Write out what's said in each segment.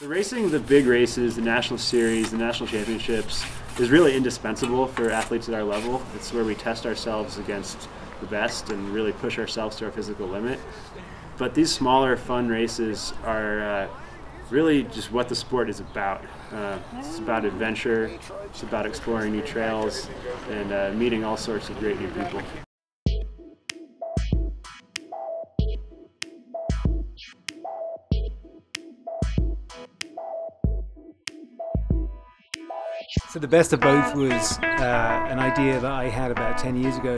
The racing the big races, the national series, the national championships is really indispensable for athletes at our level. It's where we test ourselves against the best and really push ourselves to our physical limit. But these smaller, fun races are uh, really just what the sport is about. Uh, it's about adventure, it's about exploring new trails, and uh, meeting all sorts of great new people. So the best of both was uh, an idea that I had about 10 years ago,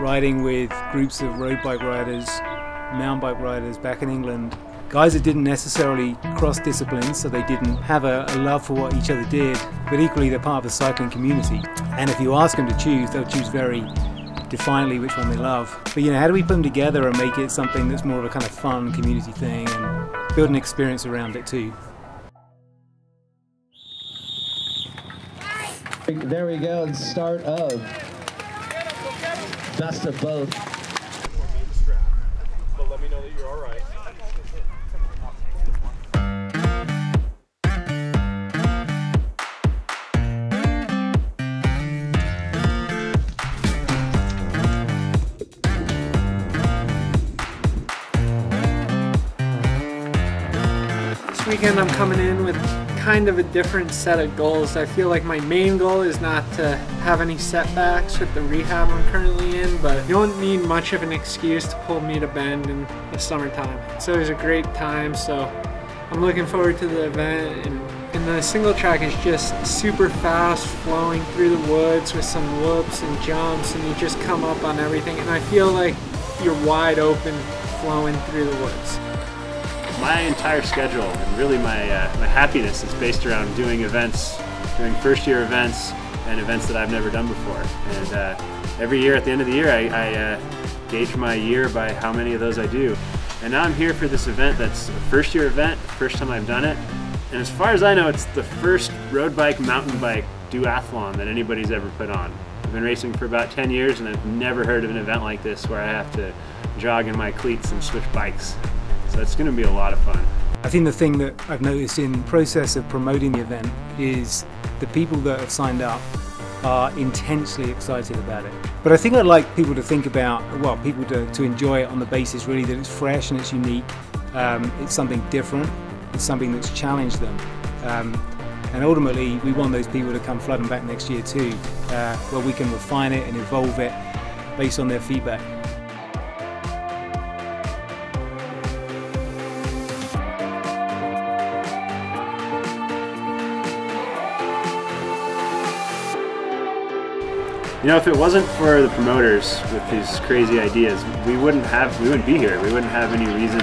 riding with groups of road bike riders, mountain bike riders back in England, guys that didn't necessarily cross disciplines, so they didn't have a, a, love for what each other did, but equally they're part of the cycling community. And if you ask them to choose, they'll choose very defiantly which one they love. But you know, how do we put them together and make it something that's more of a kind of fun community thing and build an experience around it too? There we go, the start of Best of Both. This weekend I'm coming in with kind of a different set of goals. I feel like my main goal is not to have any setbacks with the rehab I'm currently in, but you don't need much of an excuse to pull me to Bend in the summertime. So it's always a great time, so I'm looking forward to the event. And, and the single track is just super fast, flowing through the woods with some whoops and jumps, and you just come up on everything. And I feel like you're wide open flowing through the woods my entire schedule and really my, uh, my happiness is based around doing events, doing first year events and events that I've never done before. And uh, every year at the end of the year I, I uh, gauge my year by how many of those I do. And now I'm here for this event that's a first year event, first time I've done it. And as far as I know, it's the first road bike, mountain bike duathlon that anybody's ever put on. I've been racing for about 10 years and I've never heard of an event like this where I have to jog in my cleats and switch bikes. So it's going to be a lot of fun. I think the thing that I've noticed in the process of promoting the event is the people that have signed up are intensely excited about it. But I think I'd like people to think about, well, people to, to enjoy it on the basis really that it's fresh and it's unique, um, it's something different, it's something that's challenged them. Um, and ultimately, we want those people to come flooding back next year too, uh, where we can refine it and evolve it based on their feedback. You know, if it wasn't for the promoters with these crazy ideas, we wouldn't have, we wouldn't be here. We wouldn't have any reason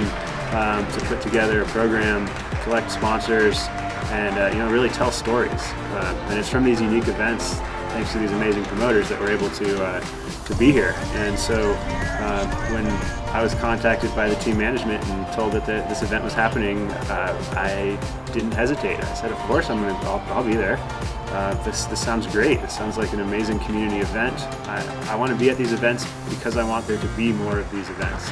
um, to put together a program, collect sponsors, and uh, you know, really tell stories. Uh, and it's from these unique events, thanks to these amazing promoters, that we're able to uh, to be here. And so, uh, when I was contacted by the team management and told that the, this event was happening, uh, I didn't hesitate. I said, "Of course, I'm gonna, I'll, I'll be there." Uh, this, this sounds great. This sounds like an amazing community event. I, I want to be at these events because I want there to be more of these events.